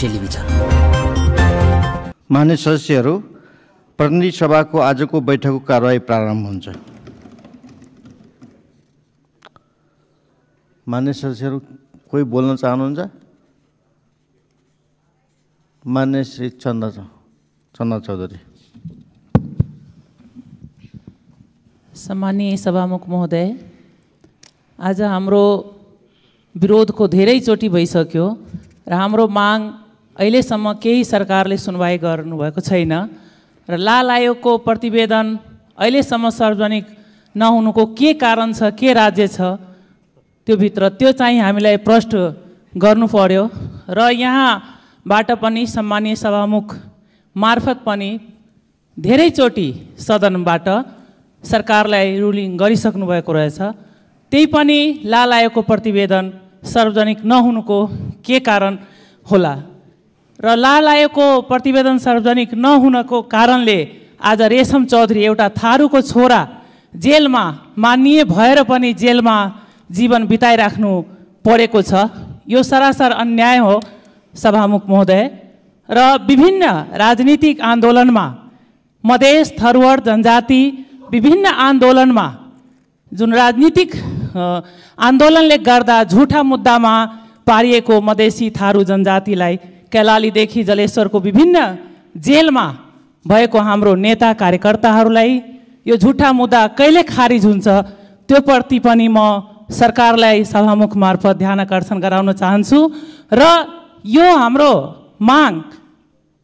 Television. मान्य सदस्यहरू प्रतिनिधि सभाको आजको बैठकको कारवाही प्रारम्भ हुन्छ। मान्य सदस्यहरू कोही बोल्न चाहनुहुन्छ? मान्य श्री चन्द चन्द चौधरी। सम्मानीय सभामुख महोदय आज हाम्रो विरोधको धेरैचोटि भइसक्यो र हाम्रो माग अहिलेसम्म केही सरकारले सुनवाई गर्नुभएको छैन र लाल आयोगको प्रतिवेदन अहिलेसम्म सार्वजनिक नहुनुको के कारण छ के राज्य छ त्योभित्र त्यो चाहिँ हामीलाई प्रष्ट गर्नु पर्यो। र यहाँबाट पनि सम्मानीय सभामुख मार्फत पनि धेरैचोटि सदनबाट सरकारलाई रुलिङ गरिसक्नु भएको रहेछ। त्यही पनि लाल आयोगको प्रतिवेदन सार्वजनिक नहुनुको के कारण होला? र लाल आयोगको प्रतिवेदन सार्वजनिक नहुनको कारणले आज रेशम चौधरी एउटा थारूको छोरा जेलमा मानिए भएर पनि जेलमा जीवन बिताइराख्नु परेको छ। यो सरासर अन्याय हो सभामुख महोदय। र विभिन्न राजनीतिक आन्दोलनमा मधेस थरुवाड जनजाति विभिन्न आन्दोलनमा जुन राजनीतिक आन्दोलनले गर्दा झुठा मुद्दामा पारिएको मधेसी थारू जनजातिलाई कैलालीदेखि जलेश्वरको विभिन्न जेलमा भएको हाम्रो नेता कार्यकर्ताहरूलाई यो झुठा मुद्दा कहिले खारिज हुन्छ त्यो प्रति पनि म सरकारलाई सभामुख मार्फत ध्यान आकर्षण गराउन चाहन्छु र यो हाम्रो माग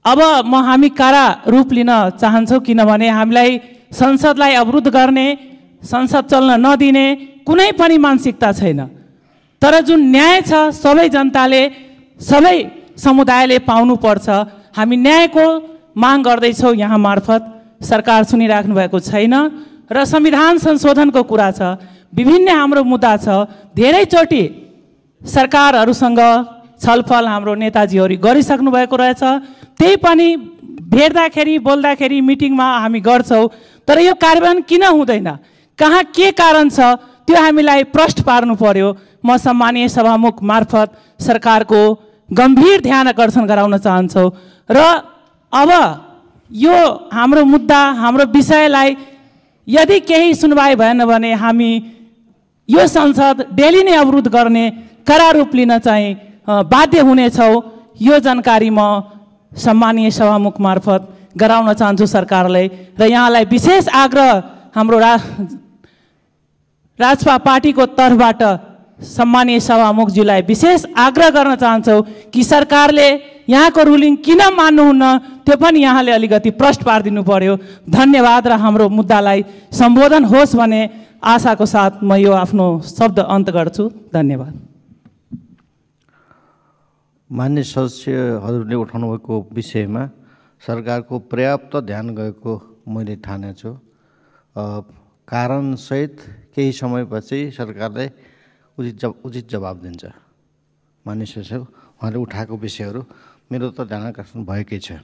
अब म हामी कारा रूप लिन चाहन्छौँ किनभने हामीलाई संसदलाई अवरुद्ध गर्ने संसद चल्न नदिने कुनै पनि मानसिकता छैन। तर जुन न्याय छ सबै जनताले सबै समुदायले पाउनुपर्छ। हामी न्यायको माग गर्दैछौँ यहाँ मार्फत। सरकार सुनिराख्नु भएको छैन र संविधान संशोधनको कुरा छ। विभिन्न हाम्रो मुद्दा छ। धेरैचोटि सरकारहरूसँग छलफल हाम्रो नेताजीहरू गरिसक्नु भएको रहेछ। त्यही पनि भेट्दाखेरि बोल्दाखेरि मिटिङमा हामी गर्छौँ। तर यो कार्यान्वयन किन हुँदैन? कहाँ के कारण छ? त्यो हामीलाई प्रष्ट पार्नु पर्यो। म सम्मानीय सभामुख मार्फत सरकारको गम्भीर ध्यान आकर्षण गराउन चाहन्छौँ। र अब यो हाम्रो मुद्दा हाम्रो विषयलाई यदि केही सुनवाई भएन भने हामी यो संसद डेली नै अवरुद्ध गर्ने करा रूप लिन चाहिँ बाध्य हुनेछौँ। यो जानकारी म सम्मानीय सभामुख मार्फत गराउन चाहन्छु सरकारलाई। र यहाँलाई विशेष आग्रह हाम्रो रा राजपा पार्टीको तर्फबाट सम्मानीय सभामुखज्यूलाई विशेष आग्रह गर्न चाहन्छौँ कि सरकारले यहाँको रुलिङ किन मान्नुहुन्न त्यो पनि यहाँले अलिकति प्रष्ट पारिदिनु पर्यो। धन्यवाद र हाम्रो मुद्दालाई सम्बोधन होस् भन्ने आशाको साथ म यो आफ्नो शब्द अन्त गर्छु। धन्यवाद। मान्य सदस्यहरूले उठाउनु भएको विषयमा सरकारको पर्याप्त ध्यान गएको मैले ठानेछु। कारणसहित केही समयपछि सरकारले उचित जब उचित जवाब दिन्छ। सदस्य उहाँले उठाएको विषयहरू मेरो त ध्यान आकर्षण भएकै छ।